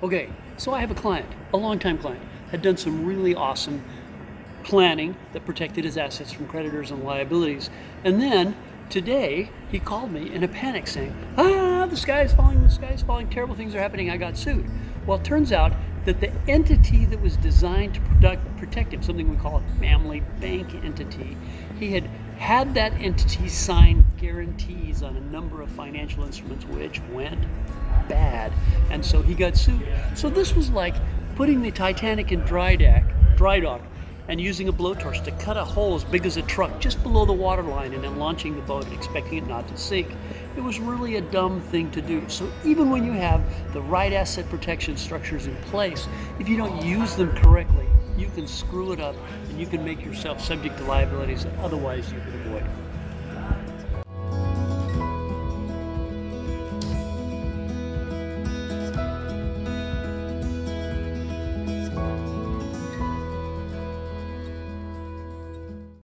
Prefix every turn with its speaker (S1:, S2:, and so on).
S1: Okay, so I have a client, a longtime client, had done some really awesome planning that protected his assets from creditors and liabilities. And then today he called me in a panic saying, Ah, the sky is falling, the sky is falling, terrible things are happening, I got sued. Well, it turns out that the entity that was designed to protect, protect him, something we call a family bank entity, he had had that entity sign guarantees on a number of financial instruments which went. And so he got sued. So this was like putting the Titanic in dry dock, dry dock and using a blowtorch to cut a hole as big as a truck just below the waterline and then launching the boat and expecting it not to sink. It was really a dumb thing to do. So even when you have the right asset protection structures in place, if you don't use them correctly, you can screw it up and you can make yourself subject to liabilities that otherwise you could avoid.